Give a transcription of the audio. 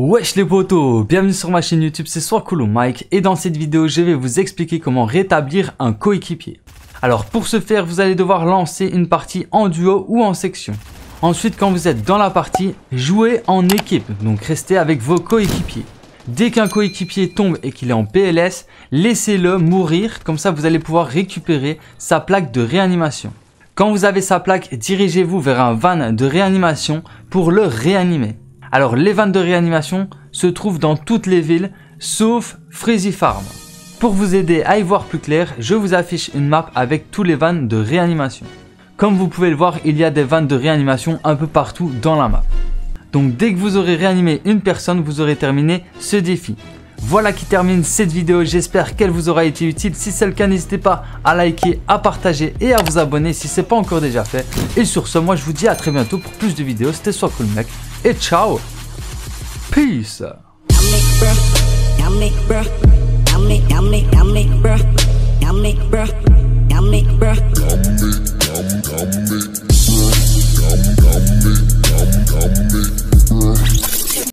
Wesh les potos, bienvenue sur ma chaîne YouTube, c'est Cool Mike et dans cette vidéo je vais vous expliquer comment rétablir un coéquipier. Alors pour ce faire vous allez devoir lancer une partie en duo ou en section. Ensuite quand vous êtes dans la partie, jouez en équipe, donc restez avec vos coéquipiers. Dès qu'un coéquipier tombe et qu'il est en PLS, laissez-le mourir, comme ça vous allez pouvoir récupérer sa plaque de réanimation. Quand vous avez sa plaque, dirigez-vous vers un van de réanimation pour le réanimer. Alors les vannes de réanimation se trouvent dans toutes les villes sauf Freezy Farm. Pour vous aider à y voir plus clair, je vous affiche une map avec tous les vannes de réanimation. Comme vous pouvez le voir, il y a des vannes de réanimation un peu partout dans la map. Donc dès que vous aurez réanimé une personne, vous aurez terminé ce défi. Voilà qui termine cette vidéo, j'espère qu'elle vous aura été utile. Si c'est le cas, n'hésitez pas à liker, à partager et à vous abonner si ce n'est pas encore déjà fait. Et sur ce, moi je vous dis à très bientôt pour plus de vidéos. C'était soit cool et ciao. Peace